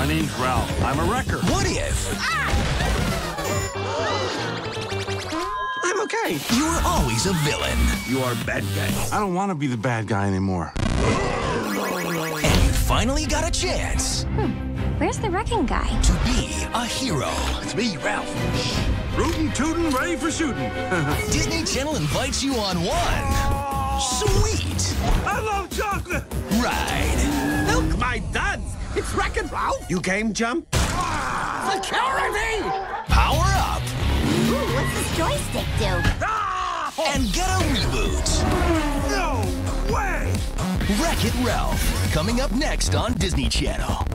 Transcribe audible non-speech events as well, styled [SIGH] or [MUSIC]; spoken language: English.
My name's Ralph. I'm a wrecker. What if ah! I'm okay. you were always a villain You are bad guy. I don't want to be the bad guy anymore. and you finally got a chance hmm. Where's the wrecking guy? to be a hero? It's me, Ralph. Rootin' tootin', ready for shooting. [LAUGHS] Disney Channel invites you on one sweet I love chocolate. ride. Milk my duds. It's Wreck-It Ralph. You game jump? Ah! Security! Power up Ooh, what's this joystick do? and get a reboot. No way. Wreck It Ralph. Coming up next on Disney Channel.